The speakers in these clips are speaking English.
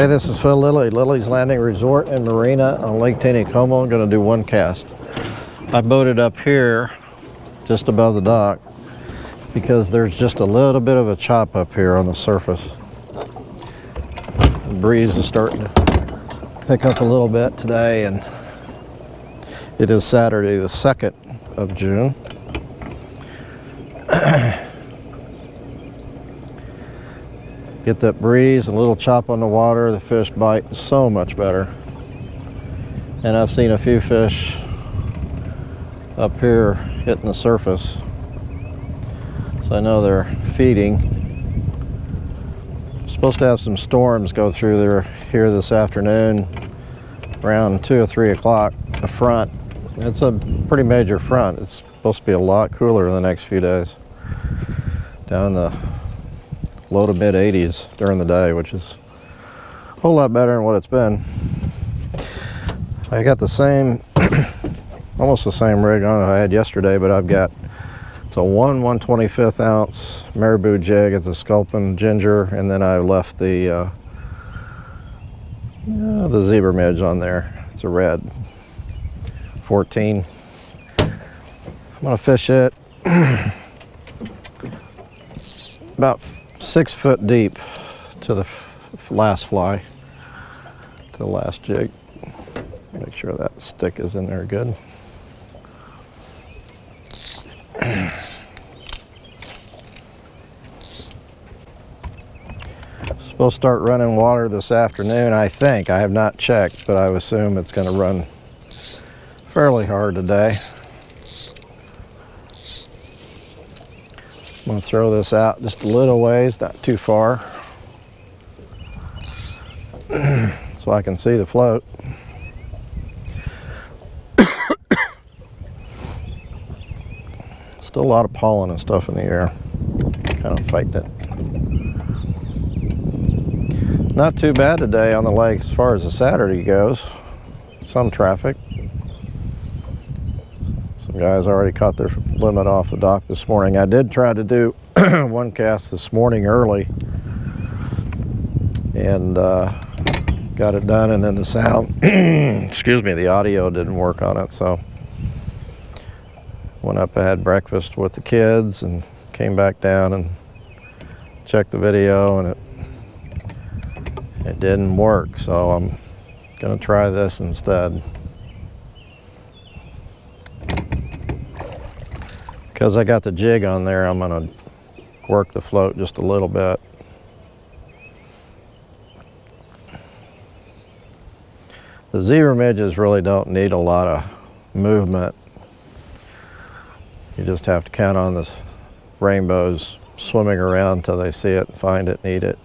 Hey, this is Phil Lilley, Lilley's Landing Resort and Marina on Lake Taneycomo. I'm going to do one cast. I boated up here just above the dock because there's just a little bit of a chop up here on the surface. The breeze is starting to pick up a little bit today and it is Saturday the 2nd of June. Get that breeze, a little chop on the water, the fish bite so much better. And I've seen a few fish up here hitting the surface. So I know they're feeding. Supposed to have some storms go through there here this afternoon around two or three o'clock. The front, it's a pretty major front. It's supposed to be a lot cooler in the next few days. Down in the low to mid 80s during the day, which is a whole lot better than what it's been. I got the same, almost the same rig on I had yesterday, but I've got, it's a 1 125th ounce marabou jig. It's a sculpin ginger, and then I left the, uh, uh, the zebra midge on there. It's a red 14. I'm gonna fish it about six foot deep to the last fly, to the last jig. Make sure that stick is in there good. Supposed to start running water this afternoon, I think. I have not checked, but I assume it's going to run fairly hard today. I'm to throw this out just a little ways, not too far, so I can see the float. Still a lot of pollen and stuff in the air. Kind of fighting it. Not too bad today on the lake as far as the Saturday goes. Some traffic. Guys already caught their limit off the dock this morning. I did try to do one cast this morning early and uh, got it done and then the sound, excuse me, the audio didn't work on it. So went up and had breakfast with the kids and came back down and checked the video and it it didn't work. So I'm gonna try this instead. Because I got the jig on there, I'm going to work the float just a little bit. The zebra midges really don't need a lot of movement. You just have to count on the rainbows swimming around until they see it, find it, eat it.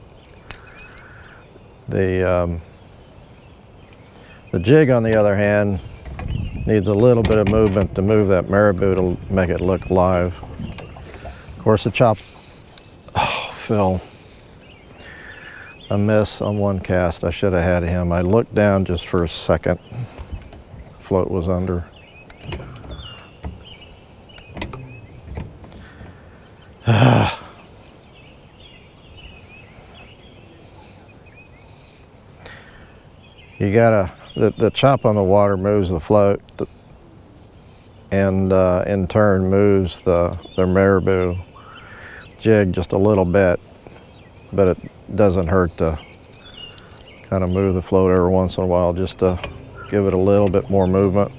The, um, the jig, on the other hand, Needs a little bit of movement to move that marabou to make it look live. Of course, the chop, oh, Phil, a miss on one cast. I should have had him. I looked down just for a second. Float was under. you gotta the, the chop on the water moves the float and uh, in turn moves the, the marabou jig just a little bit, but it doesn't hurt to kind of move the float every once in a while just to give it a little bit more movement.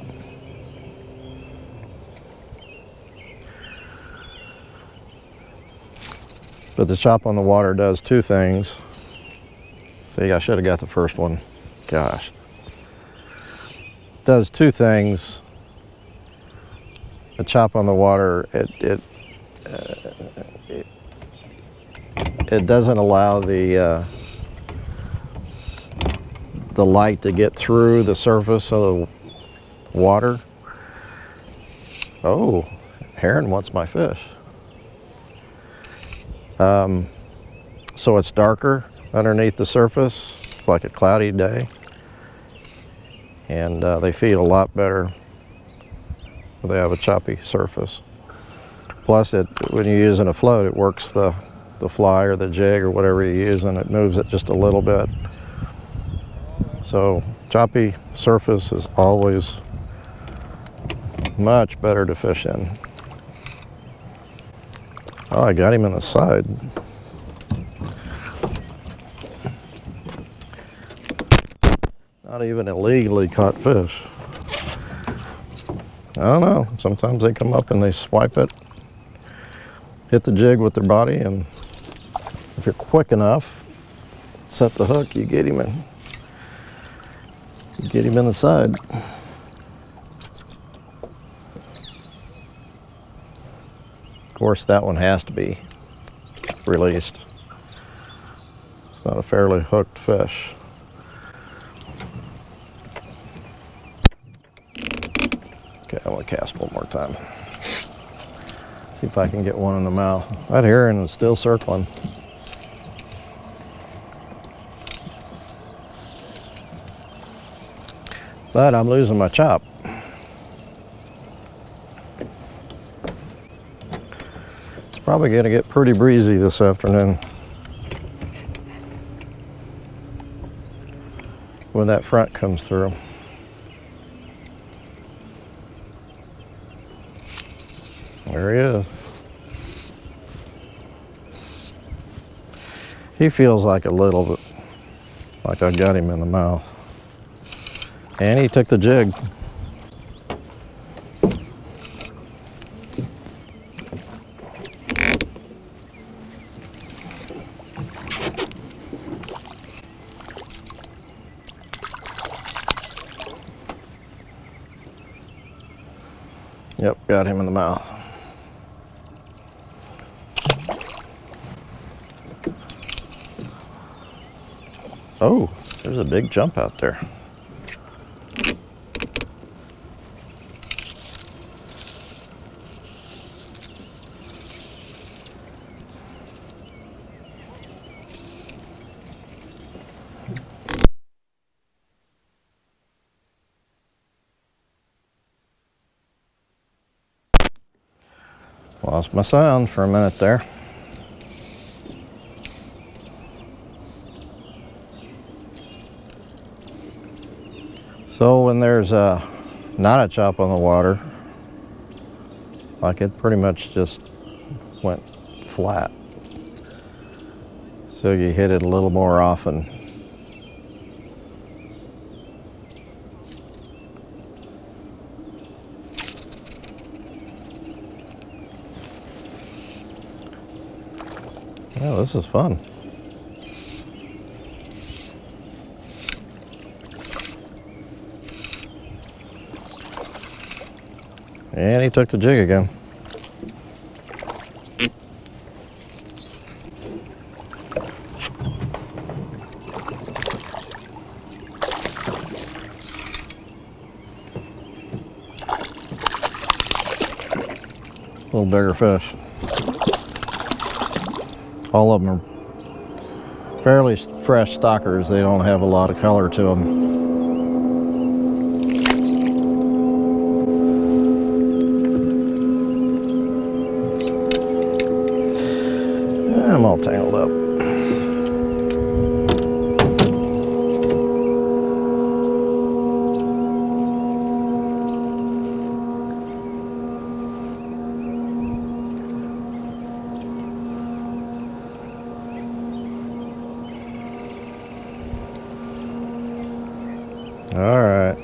But the chop on the water does two things. See, I should have got the first one. Gosh does two things. A chop on the water, it, it, uh, it, it, doesn't allow the, uh, the light to get through the surface of the water. Oh, heron wants my fish. Um, so it's darker underneath the surface. It's like a cloudy day and uh, they feed a lot better when they have a choppy surface. Plus, it when you're using a float, it works the, the fly or the jig or whatever you use, and it moves it just a little bit. So choppy surface is always much better to fish in. Oh, I got him in the side. Not even illegally caught fish. I don't know. Sometimes they come up and they swipe it, hit the jig with their body, and if you're quick enough, set the hook, you get him in. You get him in the side. Of course, that one has to be released. It's not a fairly hooked fish. To cast one more time. See if I can get one in the mouth. That heron is still circling. But I'm losing my chop. It's probably going to get pretty breezy this afternoon. When that front comes through. There he is. He feels like a little bit like I got him in the mouth. And he took the jig. Yep, got him in the mouth. Oh, there's a big jump out there. Lost my sound for a minute there. So when there's a, not a chop on the water, like it pretty much just went flat. So you hit it a little more often. Oh, this is fun. And he took the jig again. A little bigger fish. All of them are fairly fresh stockers. They don't have a lot of color to them. I'm all tangled up. All right.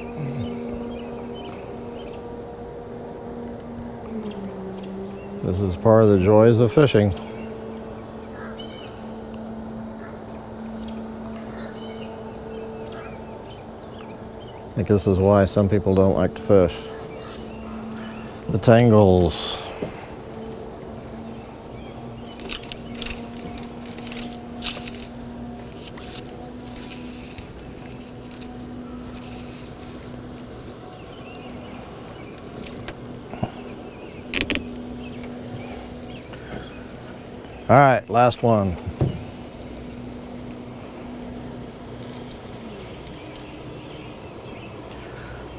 This is part of the joys of fishing. I think this is why some people don't like to fish. The tangles. All right, last one.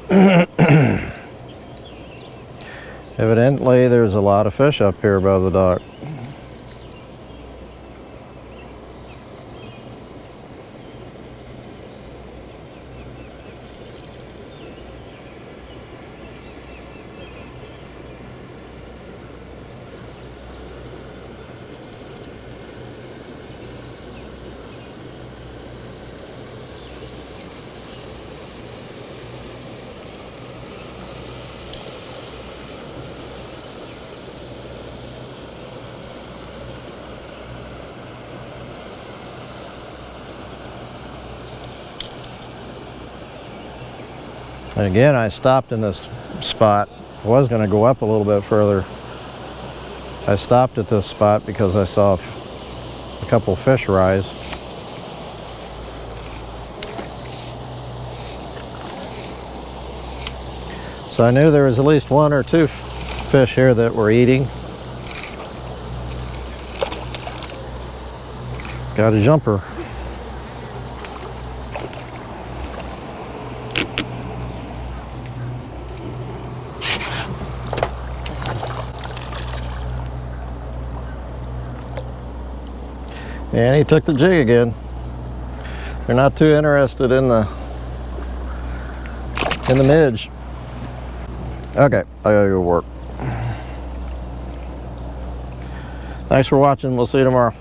Evidently, there's a lot of fish up here above the dock. And again, I stopped in this spot. I was going to go up a little bit further. I stopped at this spot because I saw a couple fish rise. So I knew there was at least one or two fish here that were eating. Got a jumper. And he took the jig again. They're not too interested in the in the midge. Okay, I gotta go work. Thanks for watching. We'll see you tomorrow.